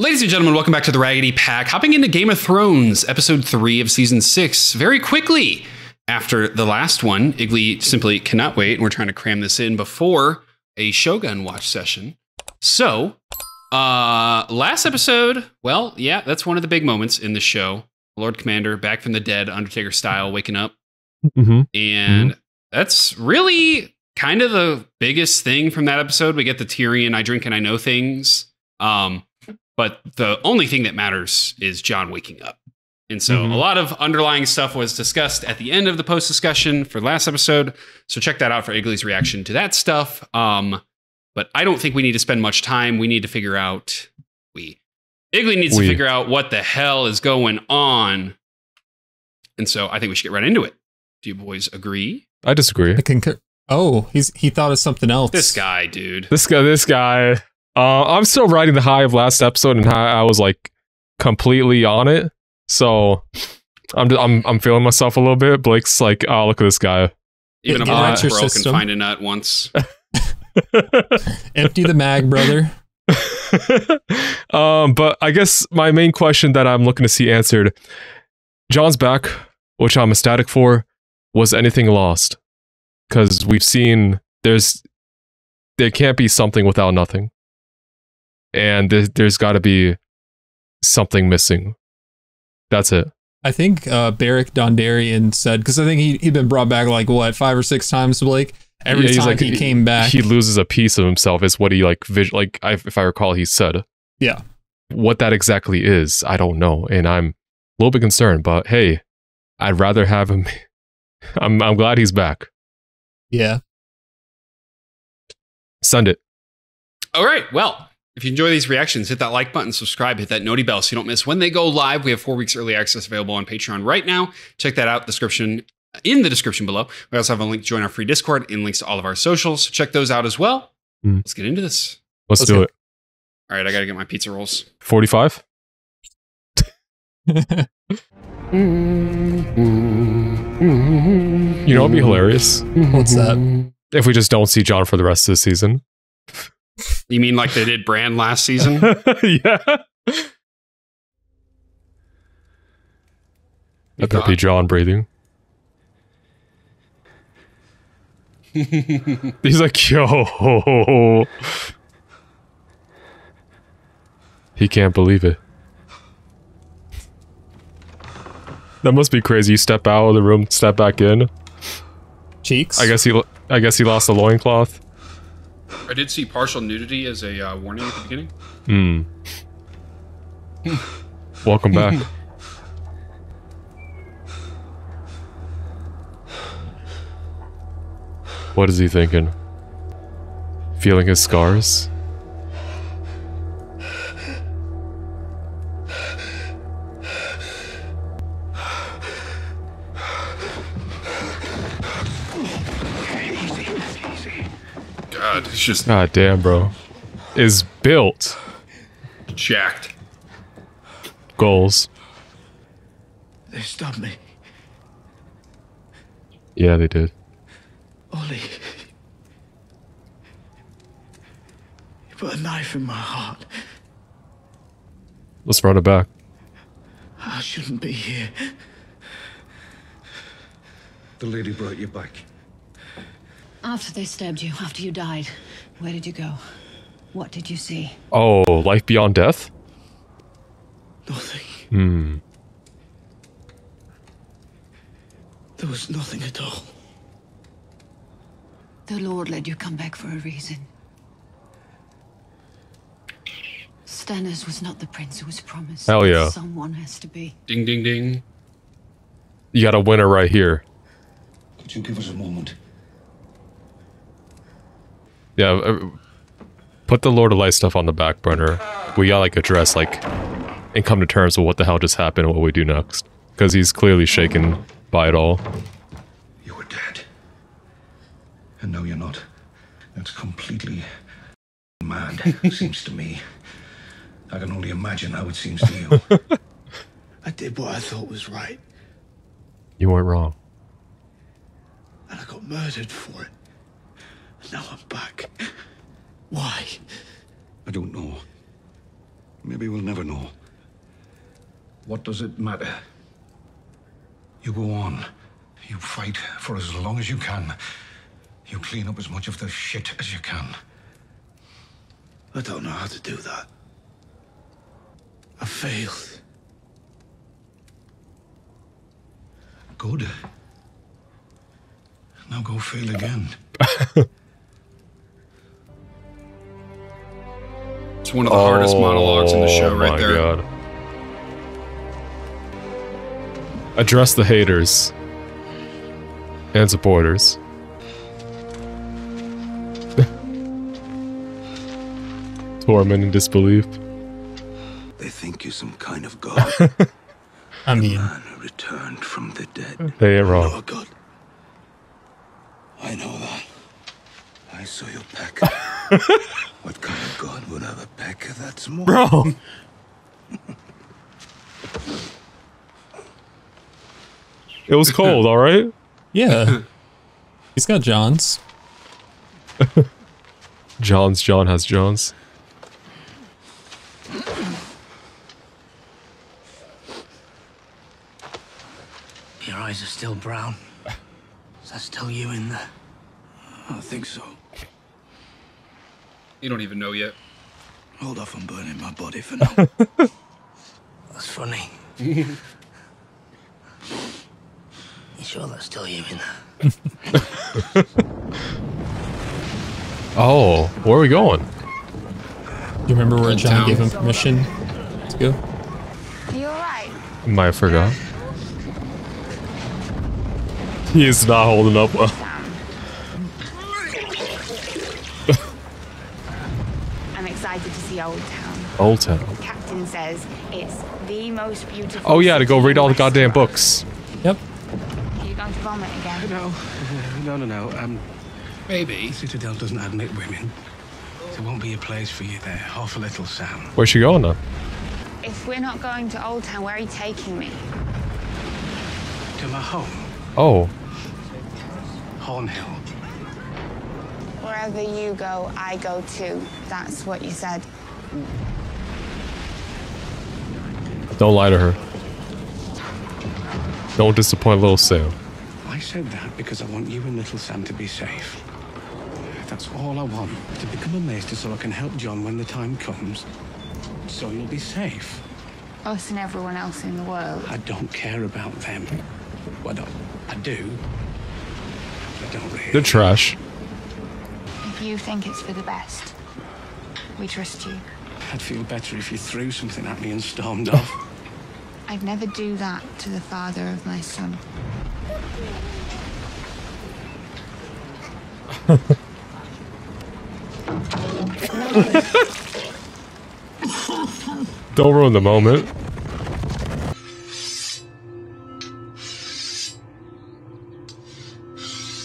Ladies and gentlemen, welcome back to the Raggedy Pack. Hopping into Game of Thrones, episode three of season six, very quickly after the last one. Iggly simply cannot wait, and we're trying to cram this in before a Shogun watch session. So, uh, last episode, well, yeah, that's one of the big moments in the show. Lord Commander back from the dead, Undertaker style, waking up. Mm-hmm. And that's really kind of the biggest thing from that episode. We get the Tyrion, I drink and I know things. Um, but the only thing that matters is Jon waking up. And so Mhm. a lot of underlying stuff was discussed at the end of the post discussion for the last episode. So check that out for Iggly's reaction to that stuff. Um, but I don't think we need to spend much time. We need to figure out we Iggly needs We. to figure out what the hell is going on. And so I think we should get right into it. Do you boys agree? I disagree. I concur. Oh, he's he thought of something else. This guy, dude. This guy, this guy. Uh, I'm still riding the high of last episode and how I was like completely on it. So I'm I'm I'm feeling myself a little bit. Blake's like, oh, look at this guy. Even a Get black out your can find a nut once. Empty the mag, brother. um, but I guess my main question that I'm looking to see answered, Jon's back, which I'm ecstatic for. Was anything lost? Because we've seen there's there can't be something without nothing, and there, there's got to be something missing. That's it. I think uh, Beric Dondarrion said because I think he he'd been brought back like what five or six times. Blake. Every Yeah, time like- he came back, He loses a piece of himself. Is what he like. Vis- like I, if I recall, he said. Yeah. What that exactly is, I don't know, and I'm a little bit concerned. But hey, I'd rather have him. I'm I'm glad he's back. yeah. Send it. All right. Well, if you enjoy these reactions, hit that like button, subscribe, hit that noti bell so you don't miss when they go live. We have four weeks early access available on Patreon right now. Check that out. Description in the description below. We also have a link to join our free Discord and links to all of our socials. So check those out as well. Hmm. Let's get into this. Let's, Let's do go. it. All right, I got to get my pizza rolls. 45? You know, it'd be hilarious What's that? if we just don't see Jon for the rest of the season. You mean like they did Bran last season? yeah. That better be Jon breathing. He's like, yo. He can't believe it. That must be crazy. You step out of the room, step back in. Cheeks. I guess he, I guess he lost the loincloth. I did see partial nudity as a uh, warning at the beginning. Hmm. Welcome back. what is he thinking? Feeling his scars? It's just God damn, bro. Is built jacked. goals. They stabbed me. Yeah, they did. Ollie. You put a knife in my heart. Let's run it back. I shouldn't be here. The lady brought you back. After they stabbed you, after you died, where did you go? What did you see? Oh, life beyond death? Nothing. Hmm. There was nothing at all. The Lord let you come back for a reason. Stannis was not the prince who was promised. Hell yeah. Someone has to be. Ding, ding, ding. You got a winner right here. Could you give us a moment? Yeah, uh, put the Lord of Light stuff on the back burner. We gotta like address like and come to terms with what the hell just happened and what we do next. Because he's clearly shaken by it all. You were dead. And now you're not. That's completely mad, seems to me. I can only imagine how it seems to you. I did what I thought was right, You weren't wrong. and I got murdered for it. Now I'm back. Why? I don't know. Maybe we'll never know. What does it matter? You go on. You fight for as long as you can. You clean up as much of the shit as you can. I don't know how to do that. I failed. Good. Now go fail again. It's one of the hardest oh monologues in the show, Oh right my there. God. Address the haters and supporters. Torment and disbelief. They think you're some kind of god. I mean, man who returned from the dead. They ain't No wrong. Oh, god. I know that. I saw your peck. what kind of god would have a peck that's small? bro. It was cold, all right? Yeah. He's got Johns. John's John has John's. Your eyes are still brown. Is that still you in there? I think so. You don't even know yet. Hold off on burning my body for now. that's funny. you sure that's still you in there? Oh, where are we going? Do you remember where Good John town. gave him permission to go? Are you alright? Might have forgot. He is not holding up well. I'm excited Old Town. Old Town. Captain says it's the most beautiful. Oh yeah, to go read all the goddamn Westeros. books. Yep. Are you going to vomit again? No, no, no, no. Um, Maybe. Citadel doesn't admit women. There won't be a place for you there. Half a little, Sam. Where's she going then? If we're not going to Old Town, where are you taking me? To my home, Oh, Horn Hill. Wherever you go, I go too. That's what you said. Don't lie to her. Don't disappoint little Sam. I said that because I want you and little Sam to be safe. That's all I want. To become a maester so I can help Jon when the time comes. So you'll be safe. Us and everyone else in the world. I don't care about them. Well, I, don't, I do. I don't really. They're trash. If you think it's for the best, we trust you. I'd feel better if you threw something at me and stormed off. I'd never do that to the father of my son. Don't ruin the moment.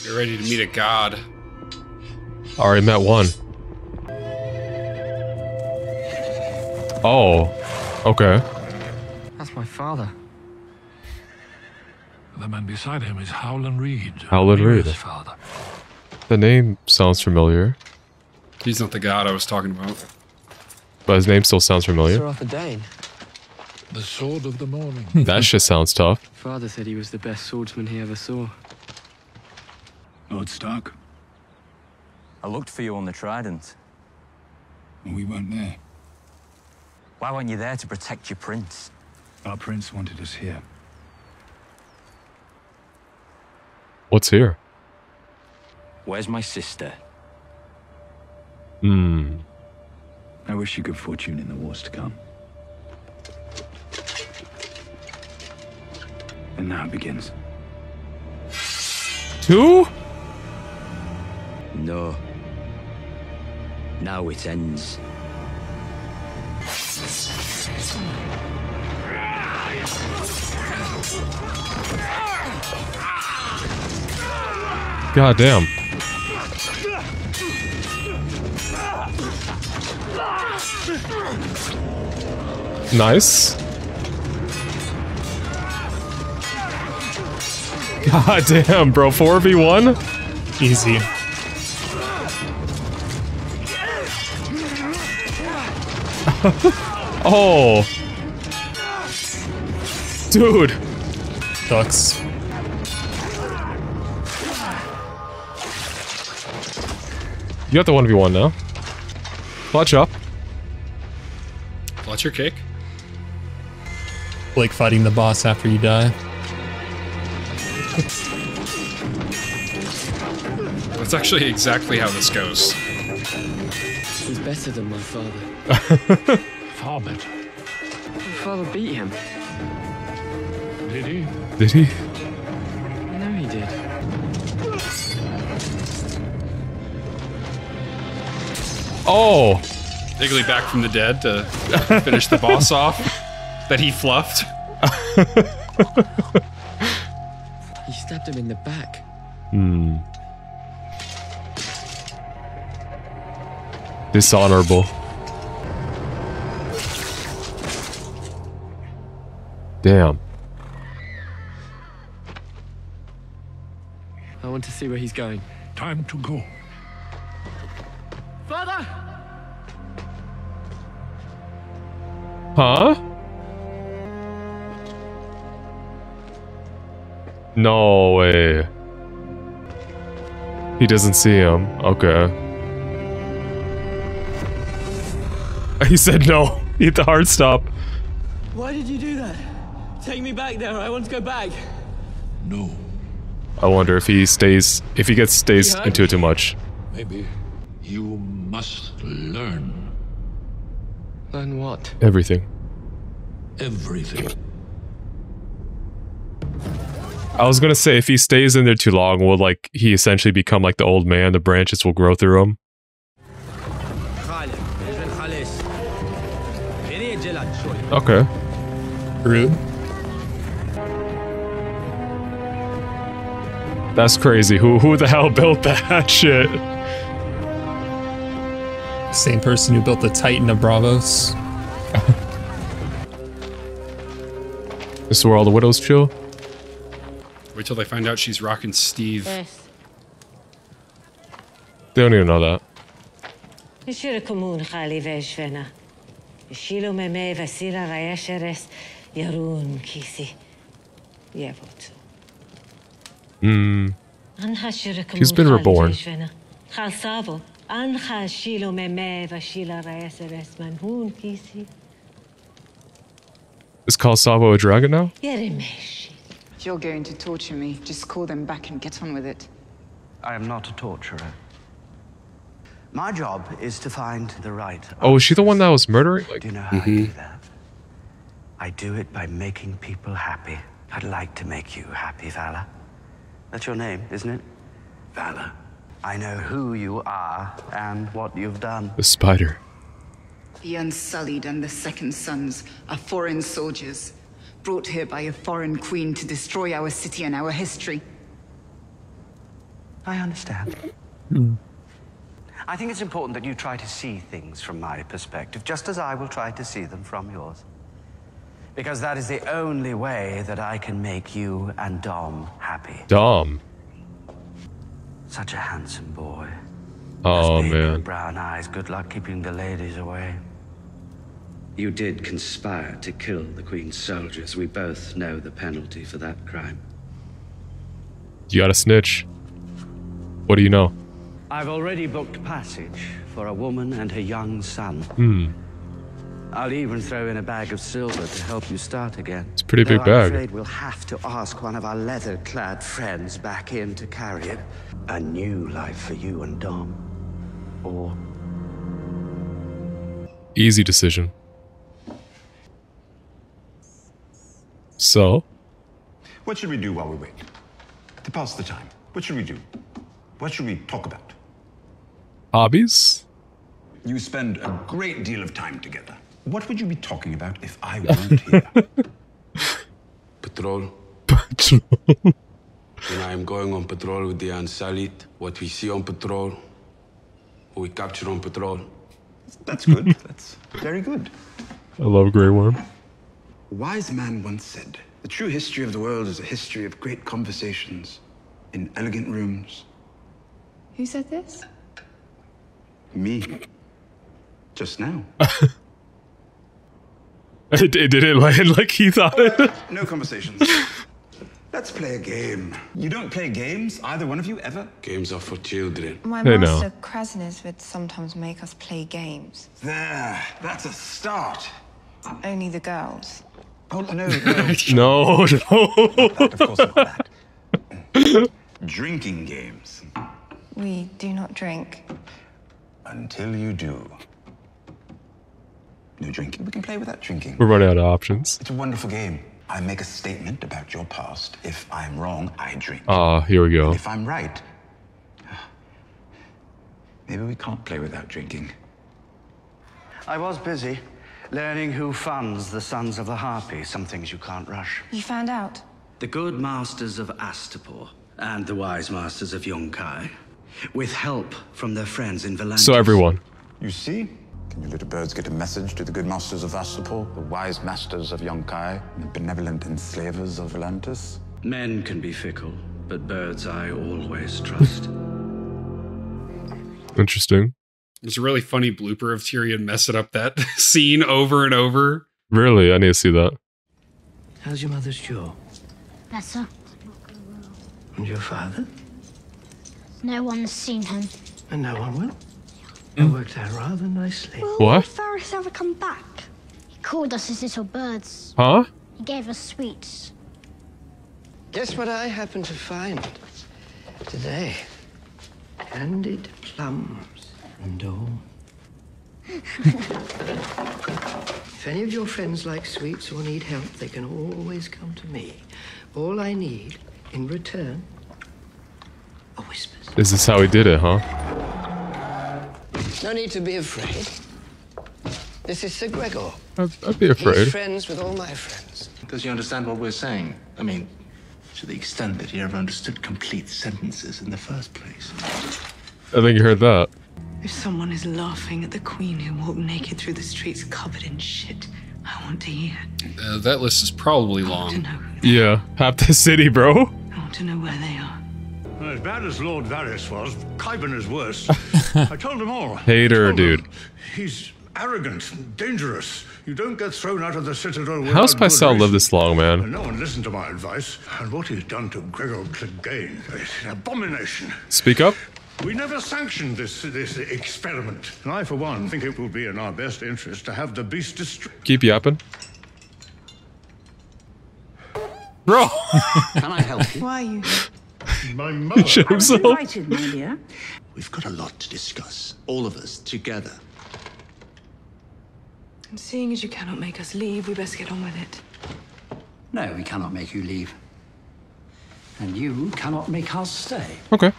You're ready to meet a god. I Already met one. Oh, okay. That's my father. The man beside him is Howland Reed. Howland Meera's Reed. father. The name sounds familiar, He's not the god I was talking about. but his name still sounds familiar. Sir familiar. Arthur Dayne. The sword of the morning. That shit sounds tough. Father said he was the best swordsman he ever saw. Lord Stark, I looked for you on the Trident. we weren't there. Why weren't you there to protect your prince? Our prince wanted us here. What's here? Where's my sister? Hmm. I wish you good fortune in the wars to come. And now it begins. Two? No. Now it ends. God damn. Nice. God damn, bro. 4v1? Easy. Oh. Dude. Ducks. You got the 1v1 now. Clutch up. your kick. Like fighting the boss after you die. That's actually exactly how this goes. He's better than my father. Far better. My father beat him. Did he? Did he? I know he did. Oh. Iggly back from the dead to finish the boss off that he fluffed. He stabbed him in the back. Hmm. Dishonorable. Damn. I want to see where he's going. Time to go. Father! Huh? No way. He doesn't see him. Okay. He said no. He hit the hard stop. Why did you do that? Take me back there. I want to go back. No. I wonder if he stays if he gets stays Yeah. into it too much. Maybe you must learn Learn what? Everything. everything. I was gonna say if he stays in there too long, will like he essentially become like the old man? The branches will grow through him. Okay. Rude. That's crazy. Who who the hell built that shit? Same person who built the Titan of Braavos. This is where all the widows chill. Wait till they find out she's rocking Steve. They don't even know that. Ishira kumun khali veshvena. Ishilo meme vasira rayasheres yarun kisi. Yevotu. Hmm. Anha shira kumun She's been reborn. veshvena. Khalsavo. Anha shilo meme vashila rayasheres manhun kisi. Is Kalsavo a dragon now? If you're going to torture me, just call them back and get on with it. I am not a torturer. My job is to find the right. Oh, is she the one that was murdering? Like, Do you know how I do that? I do it by making people happy. I'd like to make you happy, Vala. That's your name, isn't it? Vala. I know who you are and what you've done. the spider. The Unsullied and the Second Sons are foreign soldiers, brought here by a foreign queen to destroy our city and our history. I understand. Hmm. I think it's important that you try to see things from my perspective, just as I will try to see them from yours. Because that is the only way that I can make you and Dom happy. Dom. Such a handsome boy. Oh Big man. Brown eyes, good luck keeping the ladies away. You did conspire to kill the Queen's soldiers. We both know the penalty for that crime. You got a snitch. What do you know? I've already booked passage for a woman and her young son. Hmm. I'll even throw in a bag of silver to help you start again. It's a pretty big Though bag. I'm afraid we'll have to ask one of our leather-clad friends back in to carry it. A new life for you and Dom. Or Easy decision. So, What should we do while we wait? To pass the time. What should we do? What should we talk about? hobbies? You spend a great deal of time together. What would you be talking about if I weren't here? Patrol. Patrol. when I am going on patrol with the Unsullied, what we see on patrol, who we capture on patrol. That's good. That's very good. I love Grey Worm. A wise man once said, The true history of the world is a history of great conversations in elegant rooms. Who said this? Me. Just now. It, it didn't land like he thought it. No conversations. Let's play a game. You don't play games, either one of you, ever? Games are for children. My Hey, master now. Kraznys would sometimes make us play games. There, that's a start. Only the girls. Oh, no, no. No, no. of course not that. Drinking games. We do not drink. Until you do. No drinking. We can play without drinking. We're running out of options. It's a wonderful game. I make a statement about your past. If I'm wrong, I drink. Ah, here we go. And if I'm right, maybe we can't play without drinking. I was busy learning who funds the Sons of the Harpy, some things you can't rush. You found out? The good masters of Astapor and the wise masters of Yunkai, with help from their friends in Volantis. So everyone. You see? Can you little birds get a message to the good masters of Astapor, the wise masters of Yunkai, and the benevolent enslavers of Volantis? Men can be fickle, but birds I always trust. Interesting. There's a really funny blooper of Tyrion messing up that scene over and over. Really, I need to see that. How's your mother's jaw? Better. And your father? No one's seen him. And no one will? Mm. It worked out rather nicely. What? Varys ever come back? He called us his little birds. Huh? He gave us sweets. Guess what I happened to find today? Candied plums and all. if any of your friends like sweets or need help, they can always come to me. All I need in return are whispers. This is how he did it, huh? No need to be afraid. This is Sir Gregor. I'd, I'd be He's friends with all my friends. Does he understand what we're saying? I mean, to the extent that he ever understood complete sentences in the first place. I think you heard that. If someone is laughing at the queen who walked naked through the streets covered in shit, I want to hear. Uh, that list is probably long. Yeah, half the city, bro. I want to know where they are. Well, as bad as Lord Varys was, Qyburn is worse. I told them all. Hater, dude. He's arrogant, dangerous. You don't get thrown out of the citadel without How's good Pycelle live this long, And man? no one listened to my advice. And what he's done to Gregor Clegane is an abomination. Speak up. We never sanctioned this this experiment. And I, for one, think it will be in our best interest to have the beast destroyed. Keep yapping. Bro. Can I help you? Why are you here? My mother. Shit himself. invited, my dear. We've got a lot to discuss, all of us together. And seeing as you cannot make us leave, we best get on with it. No, we cannot make you leave. And you cannot make us stay. Okay.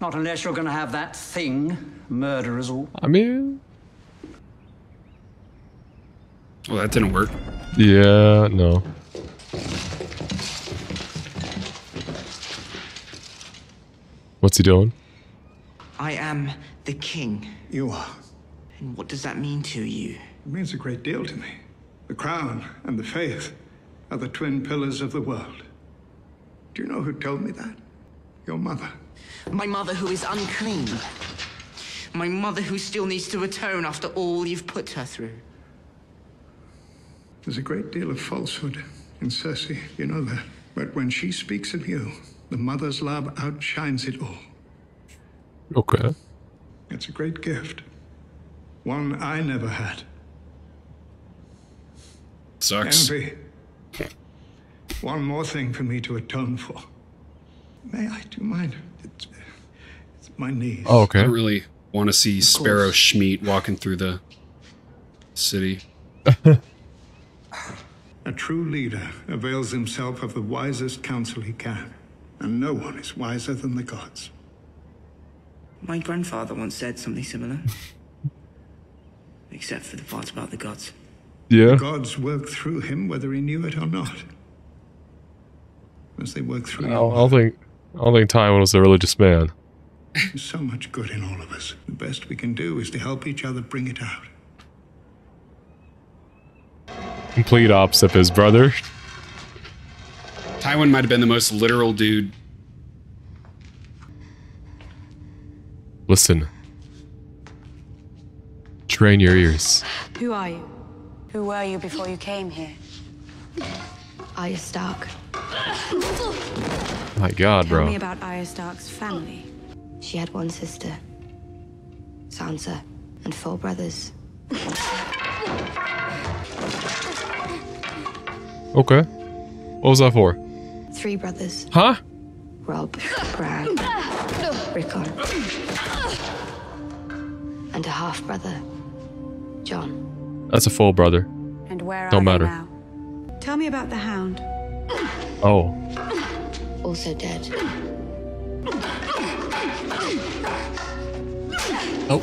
Not unless you're going to have that thing murder us all. I mean, Well, that didn't work. yeah, no. What's he doing? I am the king. You are. And what does that mean to you? It means a great deal to me. The crown and the faith are the twin pillars of the world. Do you know who told me that? Your mother. My mother who is unclean. My mother who still needs to atone after all you've put her through. There's a great deal of falsehood in Cersei, you know that. But when she speaks of you, the mother's love outshines it all. Okay. It's a great gift. One I never had. Sucks. Envy. One more thing for me to atone for. May I? Do mine? It's, it's my knees. Oh, okay. I don't really want to see Sparrow Schmeat walking through the city. A true leader avails himself of the wisest counsel he can, and no one is wiser than the gods. My grandfather once said something similar. Except for the part about the gods. Yeah. The gods work through him whether he knew it or not. As they work through don't, I don't think I don't think Tywin was a religious man. There's so much good in all of us. The best we can do is to help each other bring it out. Complete opposite of his brother. Tywin might have been the most literal dude. Listen. Train your ears. Who are you? Who were you before you came here? Arya Stark. My God, bro. Tell me about Arya Stark's family. She had one sister, Sansa, and four brothers. Okay. What was that for? Three brothers Huh? Robb, Bran, Rickon, and a half brother, Jon. That's a full brother. And where Don't are matter. they now? Tell me about the Hound. Oh. Also dead. Oh.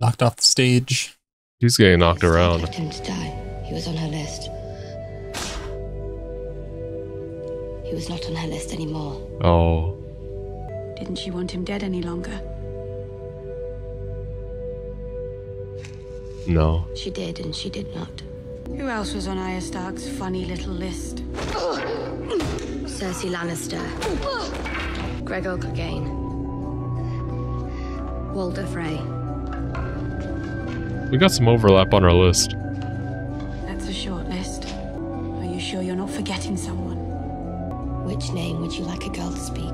Knocked off the stage. He's getting knocked around. Left him to die. He was on her list. He was not on her list anymore. Oh. Didn't she want him dead any longer? No. She did and she did not. Who else was on Arya Stark's funny little list? Cersei Lannister. Gregor Clegane. Walder Frey. We got some overlap on our list. That's a short list. Are you sure you're not forgetting someone? Which name would you like a girl to speak?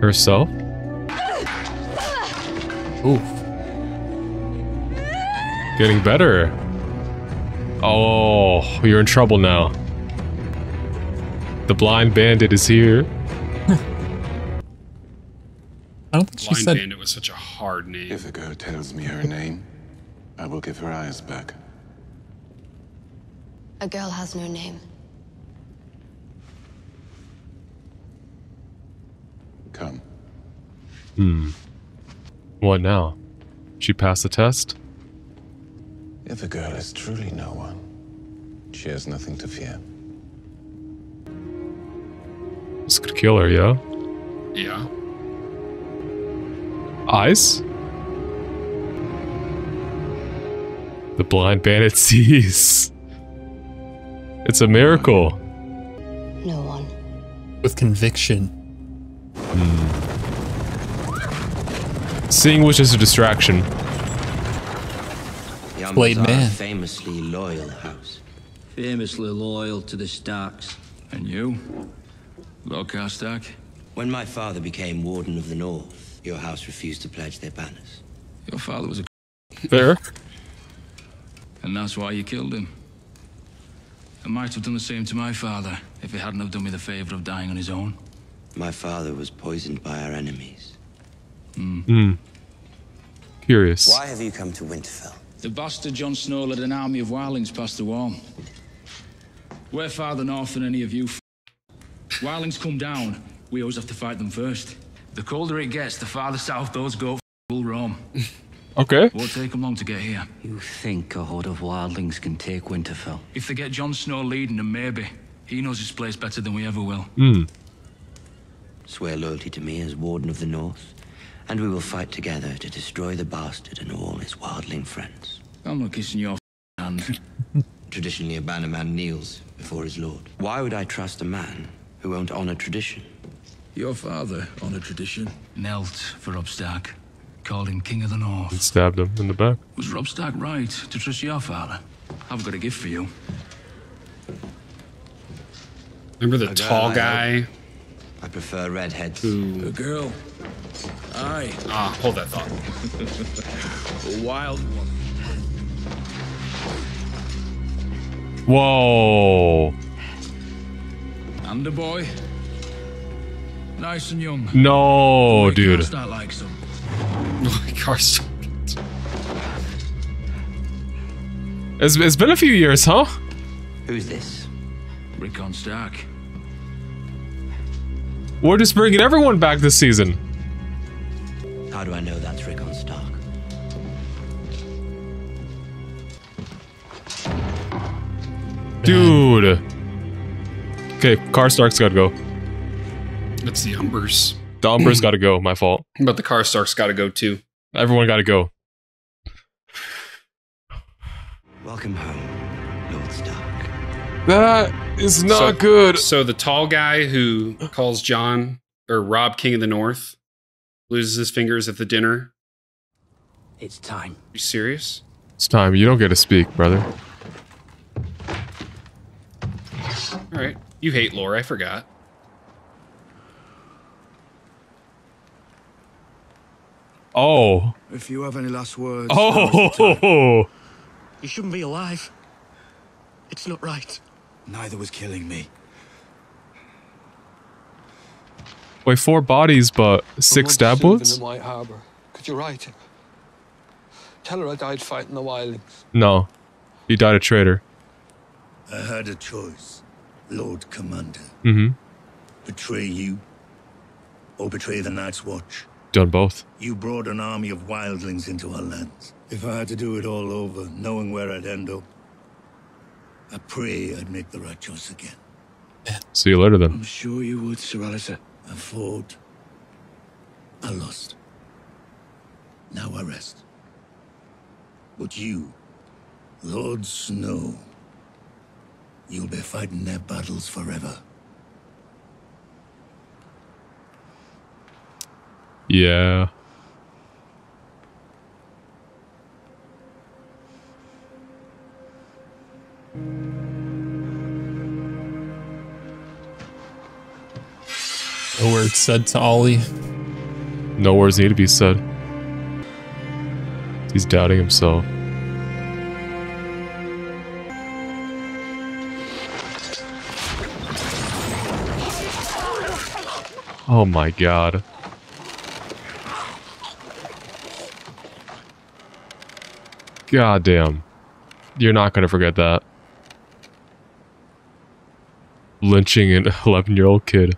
Herself? Oof. Getting better. Oh, you're in trouble now. The blind bandit is here. I don't think she Blind said. Bandit was such a hard name. If a girl tells me her name, I will give her eyes back. A girl has no name. Come. Hmm. What now? She passed the test? If a girl is truly no one, she has nothing to fear. This could kill her, yeah? Yeah. Eyes? The blind bandit sees. It's a miracle. No one. With conviction. Seeing which is a distraction. The Blade man. famously loyal house. Famously loyal to the Starks. And you? Lord Karstark? When my father became Warden of the North, your house refused to pledge their banners. Your father was a Fair. and that's why you killed him. I might have done the same to my father if he hadn't have done me the favor of dying on his own. My father was poisoned by our enemies. Hmm. Curious. Why have you come to Winterfell? The bastard Jon Snow led an army of wildlings past the wall. We're farther north than any of you. Wildlings come down, we always have to fight them first. The colder it gets, the farther south those go f- will roam. Okay. Won't take them long to get here. You think a horde of wildlings can take Winterfell? If they get Jon Snow leading, then maybe. He knows his place better than we ever will. Hmm. Swear loyalty to me as Warden of the North, and we will fight together to destroy the bastard and all his wildling friends. I'm not kissing your f- hand. Traditionally, a bannerman kneels before his lord. Why would I trust a man who won't honor tradition? Your father honored tradition. Knelt for Robb Stark. Called him King of the North. And stabbed him in the back. Was Robb Stark right to trust your father? I've got a gift for you. Remember the A girl, tall I guy? I prefer redheads. A girl. Aye. Ah, hold that thought. A wild one. Whoa. And a boy. Nice and young. No, dude. Start like some. Karst. It's, it's been a few years, huh? Who's this? Rickon Stark. We're just bringing everyone back this season. How do I know that's Rickon Stark? Dude. Okay, Karstark's gotta go. It's the Umbers. The Umber's gotta go. My fault. But the Karstark's got to go too. Everyone gotta go. Welcome home, Lord Stark. That is not so, good. So the tall guy who calls Jon or Robb King of the North loses his fingers at the dinner. It's time. You serious? It's time. You don't get to speak, brother. All right. You hate lore. I forgot. Oh. If you have any last words. Oh. now's the time. Oh. You shouldn't be alive. It's not right. Neither was killing me. Wait, four bodies, but six stab Sylvan wounds? in White Harbor. Could you write him? Tell her I died fighting the wildlings. No. He died a traitor. I had a choice, Lord Commander. Mm-hmm. Betray you or betray the Night's Watch. Done both. You brought an army of wildlings into our lands. If I had to do it all over, knowing where I'd end up, I pray I'd make the right choice again. See you later then. I'm sure you would, Sir Alliser. I fought. I lost. Now I rest. But you, Lord Snow, you'll be fighting their battles forever. Yeah. Said to Ollie. No words need to be said. He's doubting himself. Oh my god. God damn. You're not gonna forget that. Lynching an 11 year old kid.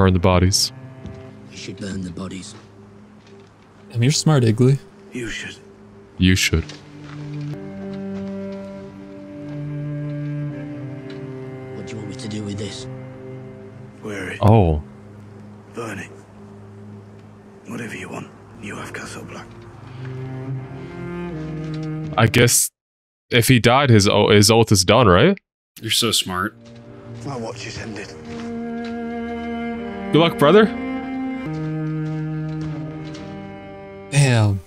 Burn the bodies. We should burn the bodies. Damn, you're smart, Iggly. You should. You should. What do you want me to do with this? Wear it. Oh. Burn it. Whatever you want. You have Castle Black. I guess if he died, his o- his oath is done, right? You're so smart. My watch is ended. Good luck, brother. Damn.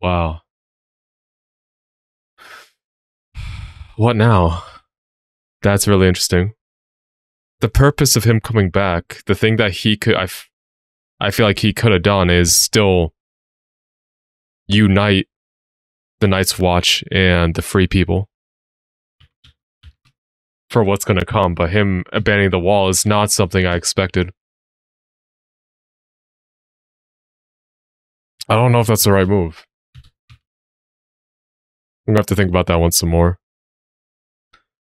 Wow. What now? That's really interesting. The purpose of him coming back, the thing that he could, I, f- I feel like he could have done is still unite the Night's Watch and the Free People for what's going to come. But him abandoning the wall is not something I expected. I don't know if that's the right move. I'm gonna have to think about that one some more.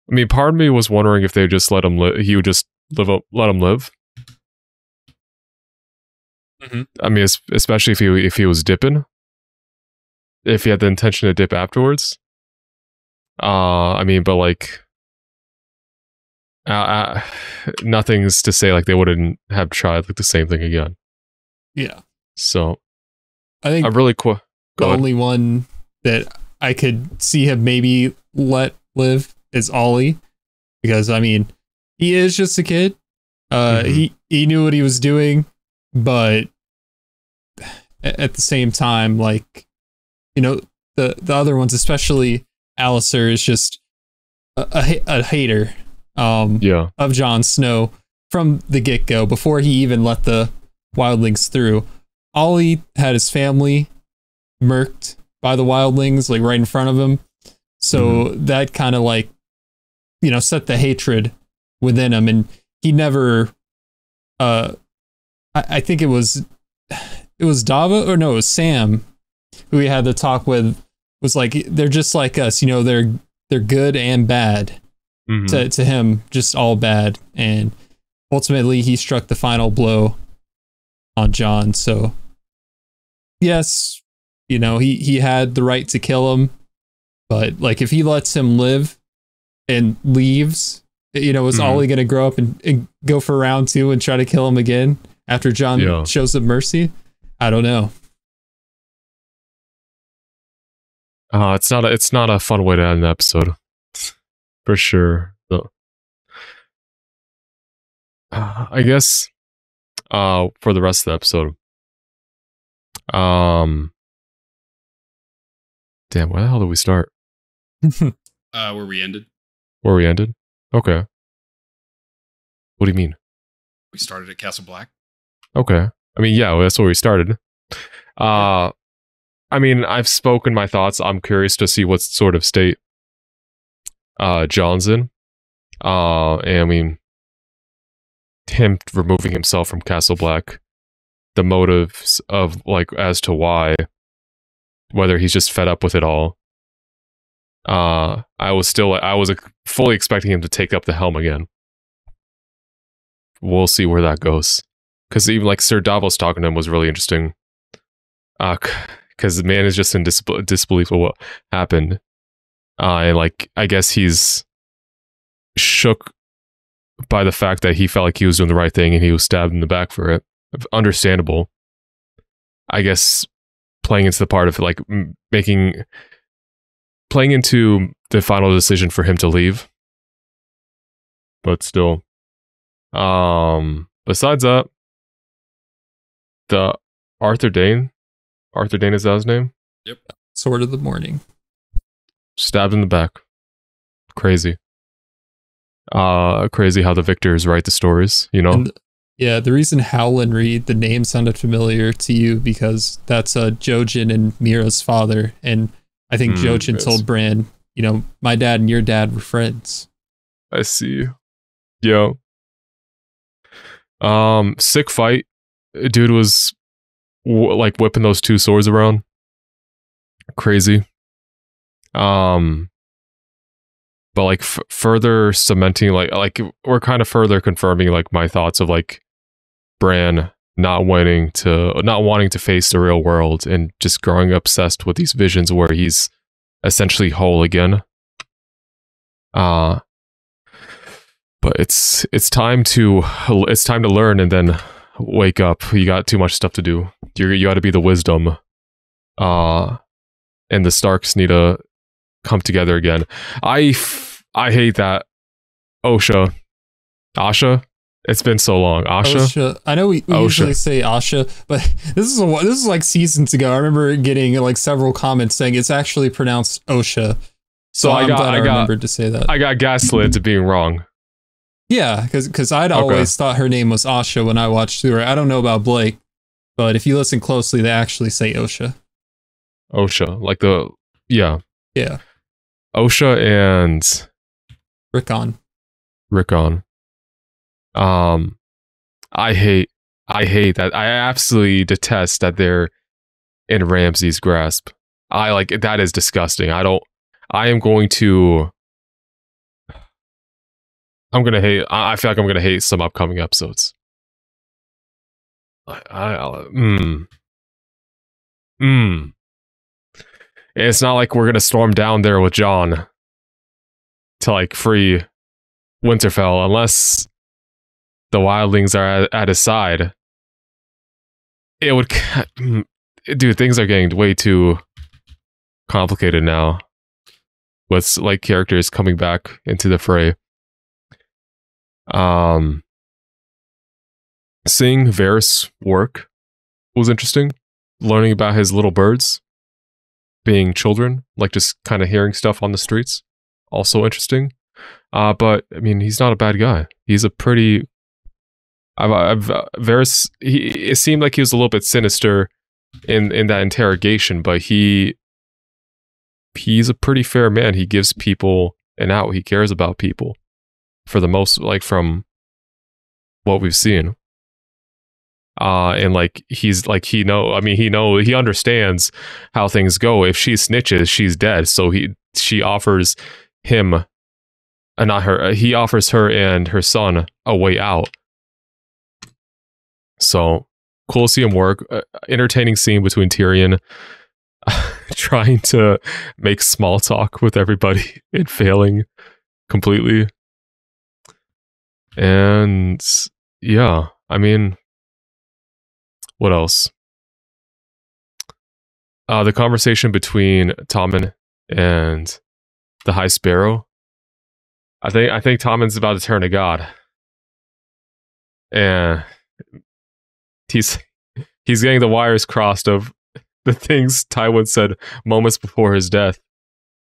I mean, part of me was wondering if they just let him live. He would just live up, let him live. Mhm. I mean, especially if he if he was dipping, if he had the intention to dip afterwards. Uh, I mean, but like, uh, uh, nothing's to say like they wouldn't have tried like the same thing again. Yeah. So I think I'm really cool. the only one that I could see him maybe let live is Ollie, because I mean, he is just a kid. Uh, he he knew what he was doing, but at the same time, like you know, the the other ones, especially Alliser, is just a, a, a hater. Um, yeah. of Jon Snow from the get go before he even let the wildlings through. Ollie had his family murked by the wildlings, like right in front of him. So that kind of like, you know, set the hatred within him. And he never, uh, I, I think it was, it was Dava or no, it was Sam who he had the talk with was like, they're just like us, you know, they're, they're good and bad Mhm. to, to him, just all bad. And ultimately he struck the final blow on Jon. So yes, you know, he, he had the right to kill him, but like if he lets him live and leaves, you know, is Mhm. Ollie going to grow up and, and go for round two and try to kill him again after Jon Yeah. shows him mercy? I don't know. Uh, it's not a, it's not a fun way to end the episode, for sure. So, uh, I guess uh, for the rest of the episode, Um. Damn, where the hell did we start? Uh, where we ended. Where we ended? Okay. What do you mean? We started at Castle Black. Okay. I mean, yeah, well, that's where we started. Uh I mean, I've spoken my thoughts. I'm curious to see what sort of state uh Jon's in. Uh and I mean him removing himself from Castle Black, the motives of like as to why, whether he's just fed up with it all. Uh I was still I was fully expecting him to take up the helm again. We'll see where that goes because even like Sir Davos talking to him was really interesting. Uh, because the man is just in disbe- disbelief of what happened. Uh, like I guess he's shook by the fact that he felt like he was doing the right thing and he was stabbed in the back for it. Understandable. I guess playing into the part of like making playing into the final decision for him to leave. But still. Um besides that, the Arthur Dayne. Arthur Dayne is that his name? Yep. Sword of the Morning. Stabbed in the back. Crazy. Uh crazy how the victors write the stories, you know? And, yeah, the reason Howland Reed, the name sounded familiar to you because that's uh, Jojen and Meera's father. And I think Hmm, Jojen told Bran, you know, my dad and your dad were friends. I see. Yo. Um, sick fight. Dude was w- like whipping those two swords around. Crazy. Um, but like f- further cementing, like like we're kind of further confirming like my thoughts of like Bran not wanting to not wanting to face the real world and just growing obsessed with these visions where he's essentially whole again. Uh but it's it's time to it's time to learn and then wake up. You got too much stuff to do. You you got to be the wisdom. Uh and the Starks need to come together again. I f- I hate that Osha Asha. It's been so long. Asha. Osha. I know we, we usually say Asha, but this is a, this is like seasons ago. I remember getting like several comments saying it's actually pronounced Osha. So, So I I'm got- glad I, I got- remembered to say that. I got gaslit into being wrong. yeah, because I'd Okay. always thought her name was Asha when I watched through her. I don't know about Blake, but if you listen closely, they actually say Osha. Osha, like the yeah, Yeah, Osha and Rickon. Rickon. Um, I hate, I hate that. I absolutely detest that they're in Ramsay's grasp. I like that is disgusting. I don't. I am going to. I'm gonna hate. I I feel like I'm gonna hate some upcoming episodes. I, I mm, It's not like we're gonna storm down there with Jon to like free Winterfell unless the wildlings are at, at his side. It would, dude. Things are getting way too complicated now. With like characters coming back into the fray. Um, seeing Varys work was interesting. Learning about his little birds being children, like just kind of hearing stuff on the streets, also interesting. Uh, but I mean, he's not a bad guy. He's a pretty. I've, I've uh, Varys. He it seemed like he was a little bit sinister in in that interrogation, but he he's a pretty fair man. He gives people an out. He cares about people for the most, like from what we've seen. Uh, and like he's like he know. I mean, he know he understands how things go. If she snitches, she's dead. So he she offers him, uh, not her. uh, He offers her and her son a way out. So cool to see him work. Uh, entertaining scene between Tyrion trying to make small talk with everybody and failing completely. And yeah, I mean, what else? Uh, the conversation between Tommen and the High Sparrow. I think I think Tommen's about to turn to God, and he's he's getting the wires crossed of the things Tywin said moments before his death,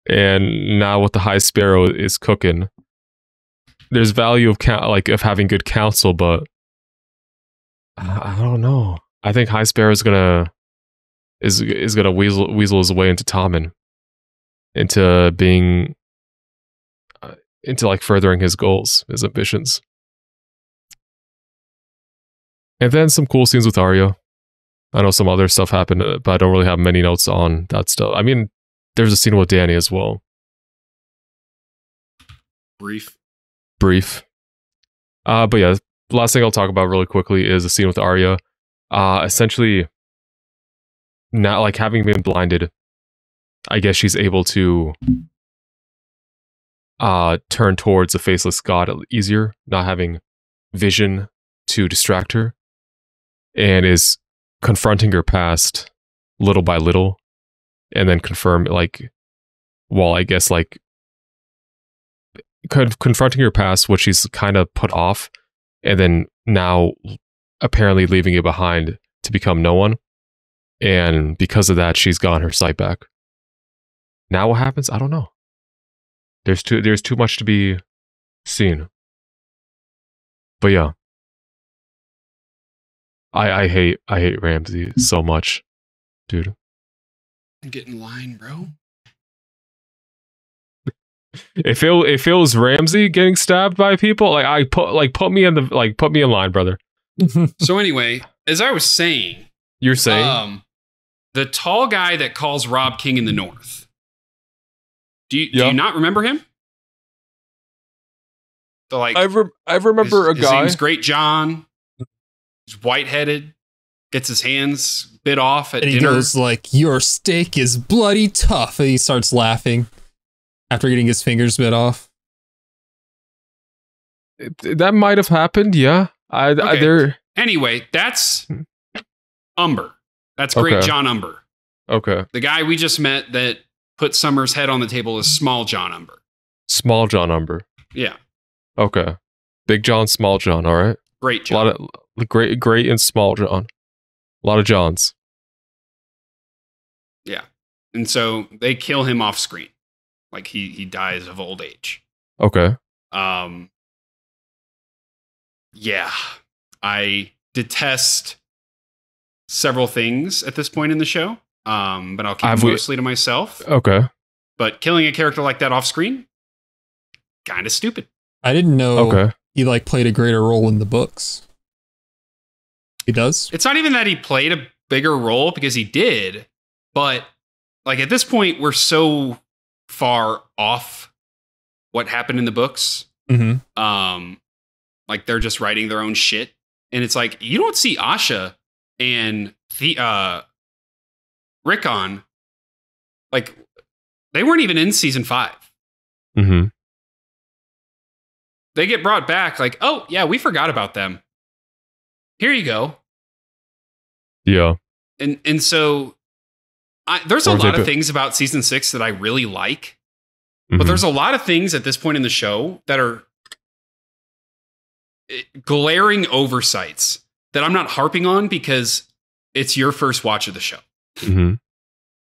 and now what the High Sparrow is cooking. There's value of like of having good counsel, but I don't know. I think High Sparrow is gonna is is gonna weasel weasel his way into Tommen, into being uh, into like furthering his goals, his ambitions. And then some cool scenes with Arya. I know some other stuff happened, uh, but I don't really have many notes on that stuff. I mean, there's a scene with Dany as well. Brief. Brief. Uh, but yeah, last thing I'll talk about really quickly is a scene with Arya. Uh, essentially, not like having been blinded, I guess she's able to uh, turn towards the faceless god easier, not having vision to distract her, and is confronting her past little by little, and then confirm like, well, I guess like con- confronting her past, what she's kind of put off, and then now apparently leaving it behind to become no one. And because of that, she's gotten her sight back. Now what happens? I don't know. There's too there's too much to be seen. But yeah. I I hate I hate Ramsay so much. Dude. Get in line, bro. If it if it was Ramsay getting stabbed by people, like I put like put me in the like put me in line, brother. So anyway, as I was saying, You're saying um, the tall guy that calls Robb King in the North. Do you, do you not remember him? The like I re- I remember his, a his guy. name's Greatjon. He's white headed. Gets his hands bit off at And he dinner. goes like, "Your steak is bloody tough," and he starts laughing after getting his fingers bit off. that might have happened, yeah. I, I Okay. there Anyway, that's Umber. That's Great Okay. John Umber. okay. The guy we just met that put Summer's head on the table is Smalljon Umber. Smalljon Umber. Yeah. Okay. Big John, Smalljon, all right. Greatjon. A lot of great great and small John. A lot of Johns. Yeah. And so they kill him off screen. Like he he dies of old age. Okay. Um Yeah. I detest several things at this point in the show. Um, but I'll keep Have it we- mostly to myself. Okay. But killing a character like that off screen, kind of stupid. I didn't know Okay. he like played a greater role in the books. He does. It's not even that he played a bigger role because he did, but like at this point, we're so far off what happened in the books. Mm-hmm. Um, like they're just writing their own shit, and it's like you don't see Asha and the uh, Rickon like they weren't even in season five. Mm-hmm. They get brought back like, oh yeah, we forgot about them. Here you go. Yeah. and and so I, there's a Or lot of things about season six that I really like, Mhm. but there's a lot of things at this point in the show that are glaring oversights that I'm not harping on because it's your first watch of the show. Mm-hmm.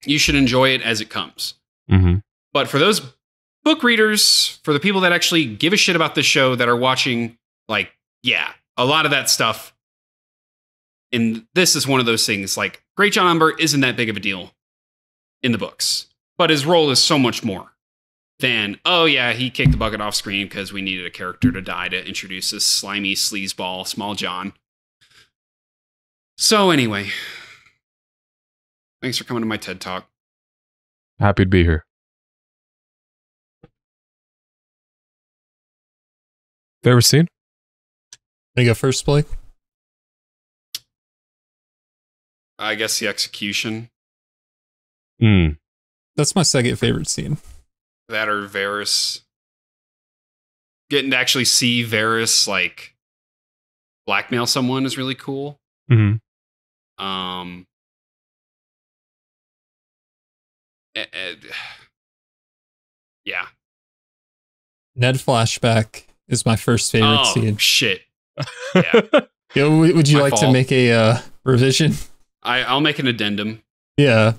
You should enjoy it as it comes. Mm-hmm. But for those book readers, for the people that actually give a shit about the show that are watching, like, yeah, a lot of that stuff. And this is one of those things like Greatjon Umber isn't that big of a deal in the books, but his role is so much more than, oh, yeah, he kicked the bucket off screen because we needed a character to die to introduce this slimy sleazeball, Small John. So, anyway, thanks for coming to my TED Talk. Happy to be here. Ever seen? I go first, Blake. I guess the execution. Mm. That's my second favorite scene. That or Varys. Getting to actually see Varys like blackmail someone is really cool. Mm-hmm. Um, eh, eh, yeah. Ned flashback is my first favorite oh scene. shit! Yo, would you My like to make a uh, revision? I I'll make an addendum. Yeah.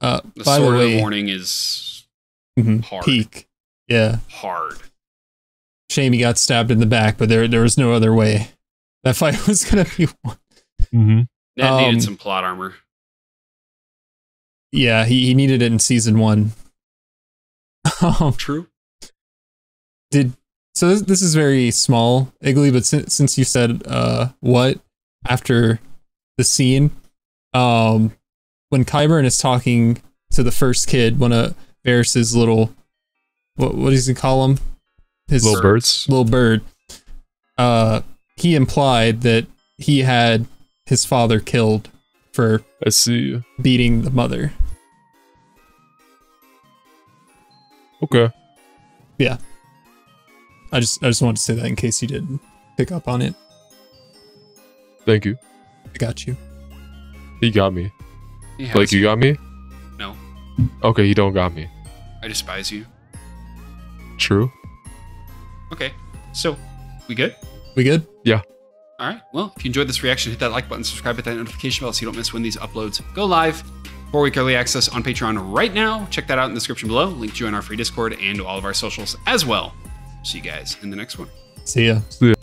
Uh, The by the sword of way, the morning is mhm, hard. peak. Yeah. hard. Shame he got stabbed in the back, but there there was no other way. That fight was gonna be won. Mm-hmm. That Um, needed some plot armor. Yeah, he, he needed it in season one. um, True. did so this, this is very small, Iggly, but since, since you said uh what after the scene, um when Qyburn is talking to the first kid, one of Varys's little what what does he call him? His Little birds. Little bird. Uh he implied that he had his father killed for I see. beating the mother. Okay. Yeah. I just I just wanted to say that in case you didn't pick up on it. Thank you. I got you. He got me. He Like you got me? No, Okay, you don't got me. I despise you. True. Okay, so we good? We good? Yeah. All right. Well, if you enjoyed this reaction, hit that like button, subscribe, hit that notification bell so you don't miss when these uploads go live. Four week early access on Patreon right now. Check that out in the description below. Link to join our free Discord and to all of our socials as well. See you guys in the next one. See ya. See ya.